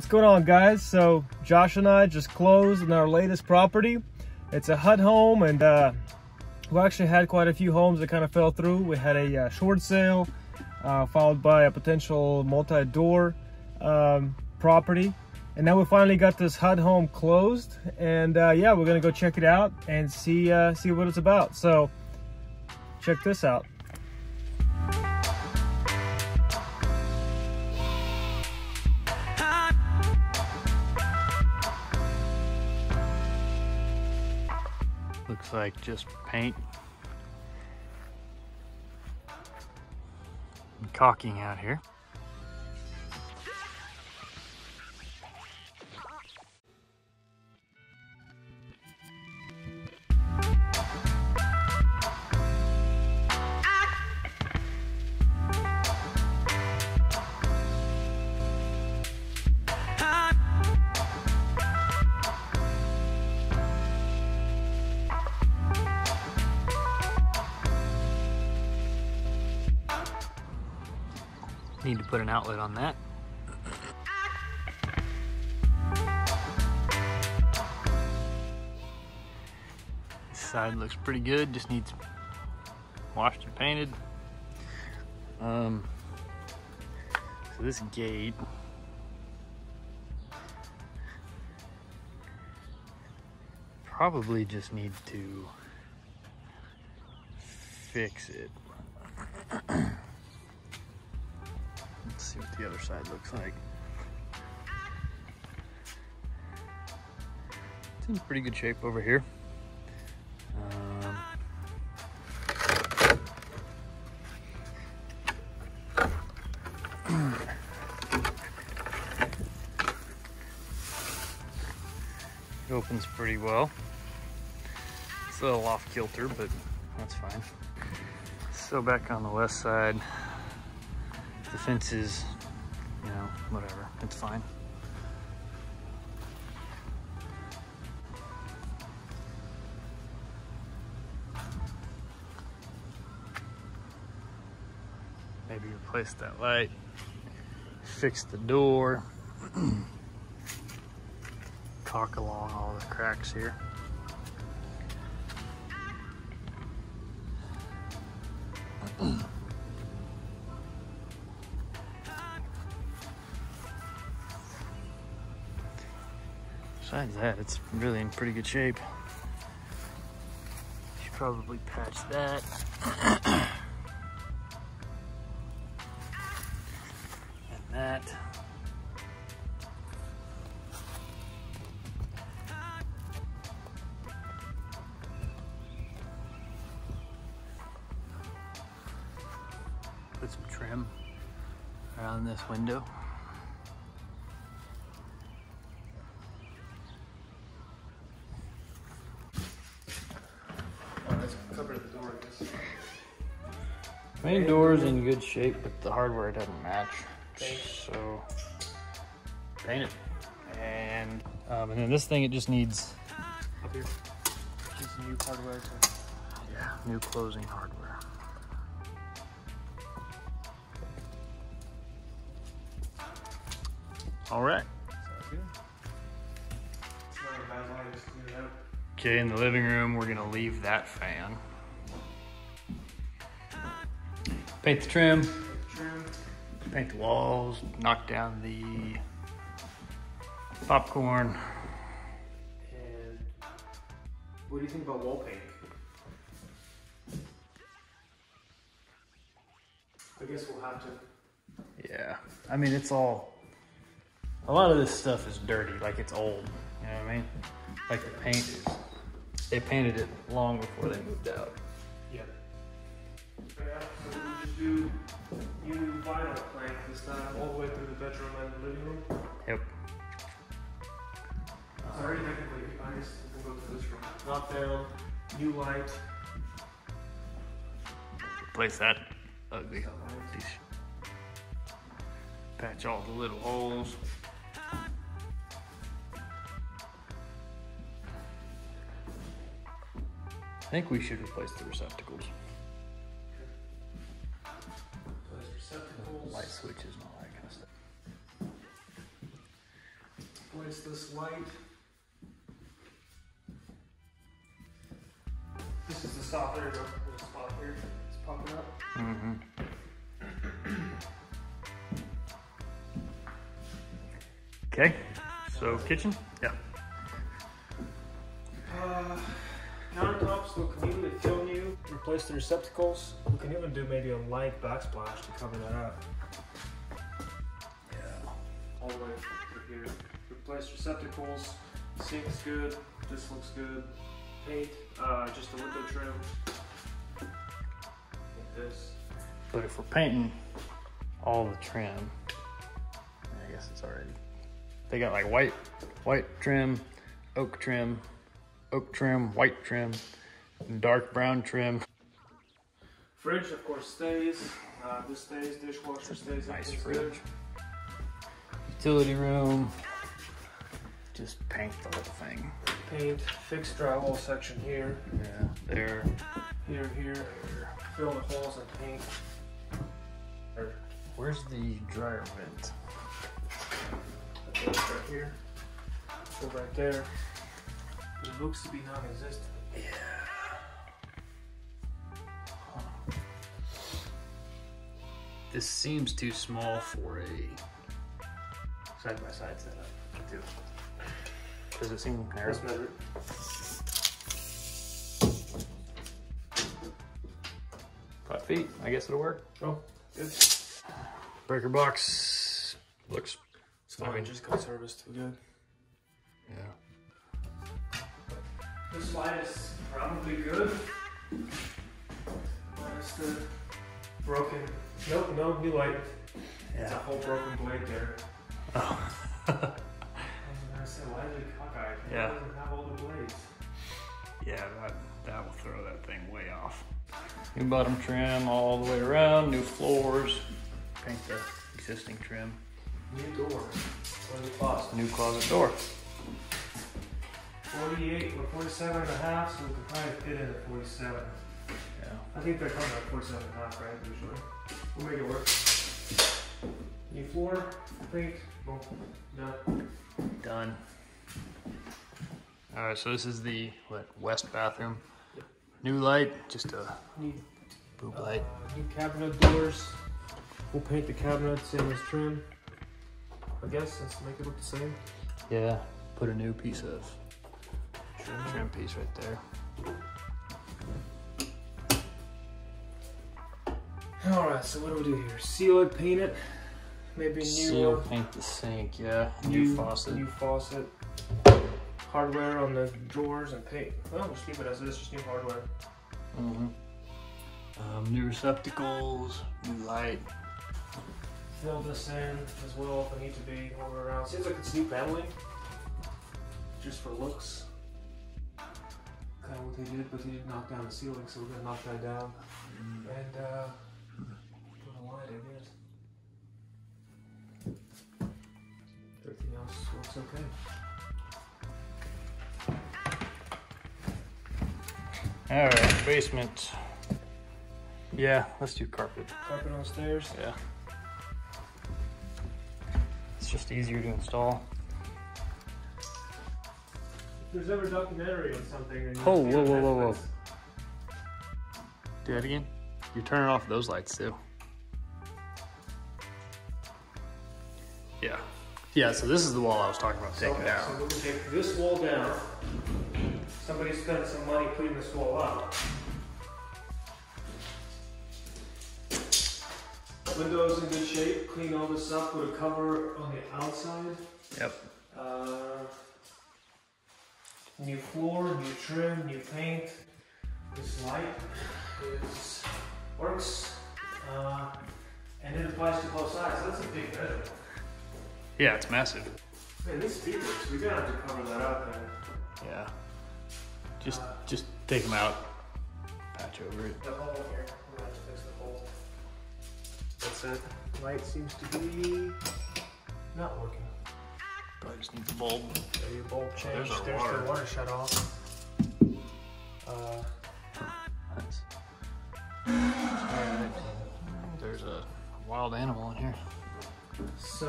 What's going on guys? So Josh and I just closed on our latest property. It's a HUD home and uh, we actually had quite a few homes that kind of fell through. We had a uh, short sale uh, followed by a potential multi-door um, property. And now we finally got this HUD home closed and uh, yeah, we're gonna go check it out and see, uh, see what it's about. So check this out. Looks like just paint. And caulking out here. Need to put an outlet on that. This side looks pretty good, just needs washed and painted. Um, so this gate probably just need to fix it. See what the other side looks like. It's in pretty good shape over here. Um, it opens pretty well. It's a little off kilter, but that's fine. So back on the west side, the fence is, you know, whatever, it's fine. Maybe replace that light, fix the door, caulk along all the cracks here. Besides that, it's really in pretty good shape. Should probably patch that. and that. Put some trim around this window. Main door's in good shape, but the hardware doesn't match. So paint it. And um, and then this thing, it just needs Up here. Just new hardware yeah new closing hardware. All right. Okay, in the living room, we're gonna leave that fan. Paint the trim, paint the walls, knock down the popcorn. And what do you think about wall paint? I guess we'll have to. Yeah, I mean, it's all, a lot of this stuff is dirty, like it's old, you know what I mean? Like the paint is, they painted it long before they moved out. Do new vinyl plank this time, all the way through the bedroom and the living room. Yep. Uh, sorry, technically, I just we'll go to this room. Knock down, new light. Replace that ugly. Patch all the little holes. I think we should replace the receptacles. Light switches and all that kind of stuff. replace this light. This is the stop. There you go. There's spot here. It's popping up. Mm-hmm. Okay, so kitchen? Yeah. Uh, countertops look neatly fill new. Replace the receptacles. We can even do maybe a light backsplash to cover that up. All the way through here. Replace receptacles. Sink's good. This looks good. Paint. Uh, just a window trim. Like this. But if we're painting all the trim, I guess it's already. They got like white, white trim, oak trim, oak trim, white trim, and dark brown trim. Fridge, of course, stays. Uh, this stays. Dishwasher stays. Nice everything's good. Fridge. Utility room. Just paint the whole thing. Paint. fix drywall section here. Yeah, there. Here, here. Fill the holes and paint. Or Where's the dryer vent? right here. Go right there. It looks to be non-existent. This seems too small for a Side by side setup. Too. Does it seem narrow? Let's measure. Five feet. I guess it'll work. Oh, good. Breaker box looks It's fine. Just got serviced. We're good. yeah. This light is probably good. Minus the broken. Nope, no new light. It's a whole broken blade there. Oh. I was gonna say, why is it cockeyed? It Yeah. doesn't have all the blades. yeah, that that will throw that thing way off. New bottom trim all the way around. New floors. Paint the existing trim. New door. Or the closet. New closet door. 48 or 47 and a half, so we can probably fit in at 47. Yeah. I think they're coming at 47 and a half, right? Usually. We'll make it work. New floor, paint, boom, done. Done. All right, so this is the what west bathroom. Yep. New light, just a new, boob uh, light. new cabinet doors. We'll paint the cabinet same as trim. I guess let's make it look the same. Yeah. Put a new piece of Trim. trim piece right there. All right, so what do we do here? Seal it, paint it. Maybe new. Seal, paint the sink. Yeah. New, faucet. New faucet. Hardware on the drawers and paint. Well, just keep it as is, just new hardware. hmm Um, new receptacles. New light. Fill this in as well if I need to be over around. Seems like it's new paneling. Just for looks. Kind of what they did, but they did knock down the ceiling, so we're gonna knock that down. And uh, put a light, I guess. Okay. All right, basement. Yeah, let's do carpet. Carpet on the stairs. Yeah. It's just easier to install. If there's ever a documentary on something, then you Oh, see it whoa, on whoa, whoa, whoa. Do that again. You're turning off those lights too. Yeah, so this is the wall I was talking about taking Okay, down. So we're gonna take this wall down. Somebody spent some money putting this wall up. Windows in good shape, clean all this up, put a cover on the outside. Yep. Uh, new floor, new trim, new paint. This light is works. Uh, and it applies to both sides. That's a big bedroom. Yeah, it's massive. Man, these speakers, we're gonna have to cover that up and Yeah. Just just take them out. Patch over it. The hole here, we're gonna have to fix the hole. That's it. Light seems to be not working. Probably just need the bulb. Maybe a bulb change. There's There's water. the water shut off. Uh, Nice. Alright. There's a wild animal in here. So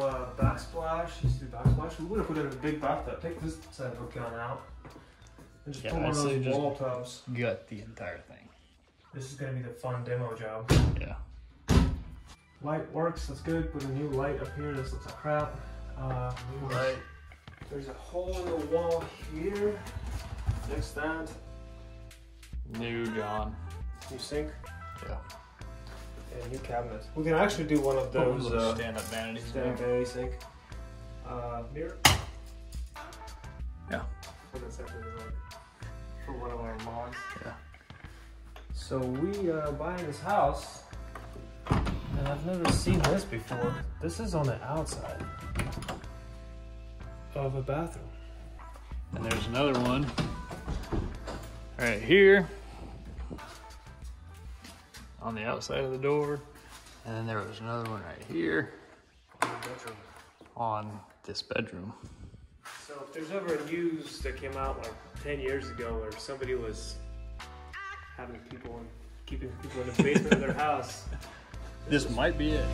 uh, backsplash, used to do backsplash. We would have put in a big bathtub. Take this side of can out and just Yeah, put one of those just- wall tubs. Gut the entire thing. This is gonna be the fun demo job. Yeah. Light works. That's good. Put a new light up here. This looks like crap. Uh, new light. There's a hole in the wall here. Fix that. New John. New sink Yeah. And new cabinets. We can actually do one of those. Uh, stand-up vanities. Stand vanity sink. Uh, mirror. Yeah. For the second, like, for one of our mods. Yeah. So we uh, buying this house, and I've never seen this before. This is on the outside of a bathroom. And there's another one right here on the outside of the door. And then there was another one right here on this bedroom. So if there's ever a news that came out like 10 years ago where somebody was having people in, keeping people in the basement of their house, This might be it.